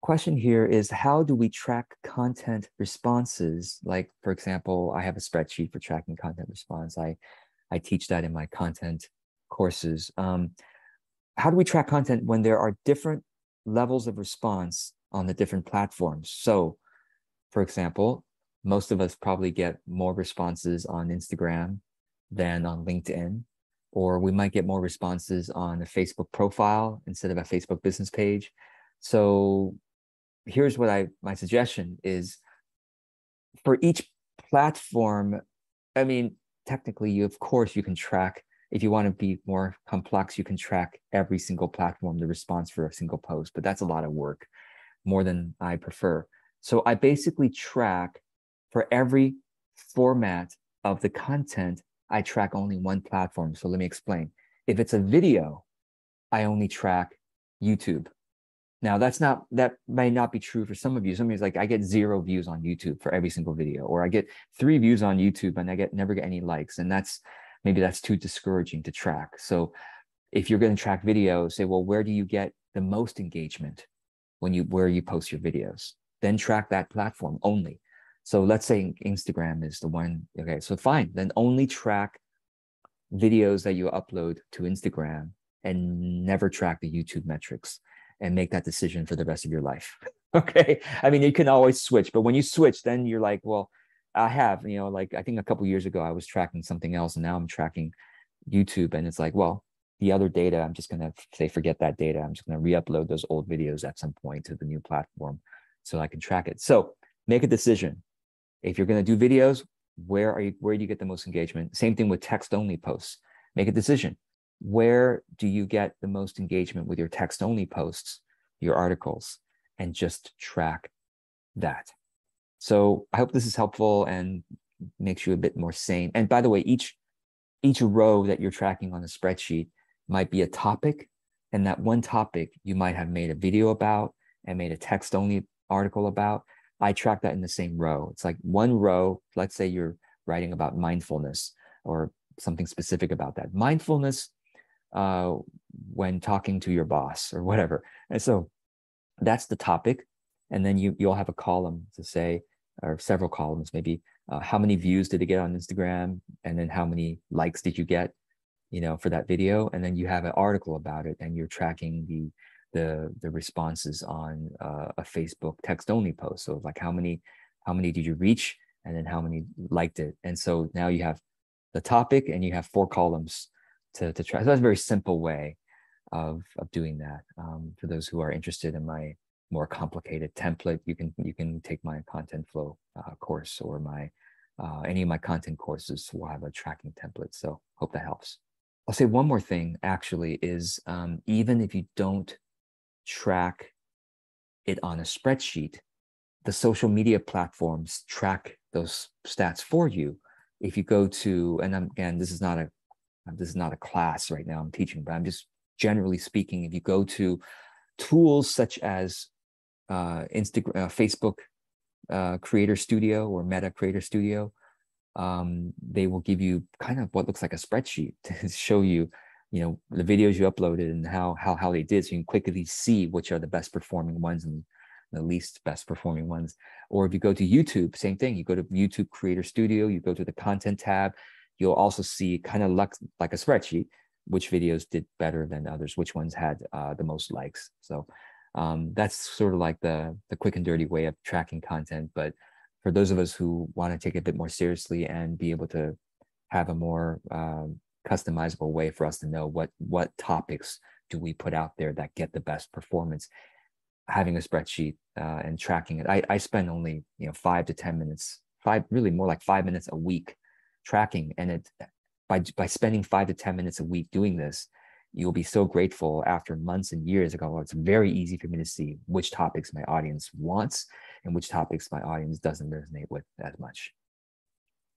question here is how do we track content responses? Like, for example, I have a spreadsheet for tracking content response. I, I teach that in my content courses. Um, how do we track content when there are different levels of response on the different platforms? So, for example, most of us probably get more responses on Instagram than on LinkedIn, or we might get more responses on a Facebook profile instead of a Facebook business page. So here's what I my suggestion is for each platform, I mean, technically you of course you can track if you want to be more complex, you can track every single platform, the response for a single post, but that's a lot of work, more than I prefer. So I basically track for every format of the content, I track only one platform. So let me explain. If it's a video, I only track YouTube. Now that's not that may not be true for some of you. Some of you like I get zero views on YouTube for every single video, or I get three views on YouTube and I get never get any likes, and that's maybe that's too discouraging to track. So if you're going to track videos, say, well, where do you get the most engagement when you where you post your videos? Then track that platform only. So let's say Instagram is the one. Okay, so fine. Then only track videos that you upload to Instagram and never track the YouTube metrics and make that decision for the rest of your life. okay. I mean, you can always switch, but when you switch, then you're like, well, I have, you know, like I think a couple years ago I was tracking something else and now I'm tracking YouTube and it's like, well, the other data, I'm just going to say, forget that data. I'm just going to re-upload those old videos at some point to the new platform so I can track it. So make a decision. If you're going to do videos, where are you where do you get the most engagement? Same thing with text only posts. Make a decision. Where do you get the most engagement with your text only posts, your articles, and just track that. So I hope this is helpful and makes you a bit more sane. And by the way, each each row that you're tracking on the spreadsheet might be a topic, and that one topic you might have made a video about and made a text only article about, I track that in the same row. It's like one row, let's say you're writing about mindfulness or something specific about that. Mindfulness uh, when talking to your boss or whatever. And so that's the topic. And then you, you'll have a column to say, or several columns, maybe uh, how many views did it get on Instagram? And then how many likes did you get, you know, for that video? And then you have an article about it and you're tracking the the the responses on uh, a Facebook text only post. So like how many how many did you reach, and then how many liked it. And so now you have the topic and you have four columns to to track. So that's a very simple way of of doing that. Um, for those who are interested in my more complicated template, you can you can take my content flow uh, course or my uh, any of my content courses will have a tracking template. So hope that helps. I'll say one more thing actually is um, even if you don't track it on a spreadsheet, the social media platforms track those stats for you. If you go to, and again, this is not a this is not a class right now I'm teaching, but I'm just generally speaking, if you go to tools such as uh, Instagram, uh, Facebook uh, Creator Studio or Meta Creator Studio, um, they will give you kind of what looks like a spreadsheet to show you you know the videos you uploaded and how how how they did so you can quickly see which are the best performing ones and the least best performing ones. Or if you go to youtube same thing you go to youtube creator studio you go to the content tab you'll also see kind of like, like a spreadsheet which videos did better than others which ones had uh, the most likes. So um, that's sort of like the the quick and dirty way of tracking content but for those of us who want to take it a bit more seriously and be able to have a more um, customizable way for us to know what what topics do we put out there that get the best performance having a spreadsheet uh, and tracking it. I, I spend only you know five to ten minutes five really more like five minutes a week tracking and it by by spending five to ten minutes a week doing this you'll be so grateful after months and years ago it's very easy for me to see which topics my audience wants and which topics my audience doesn't resonate with as much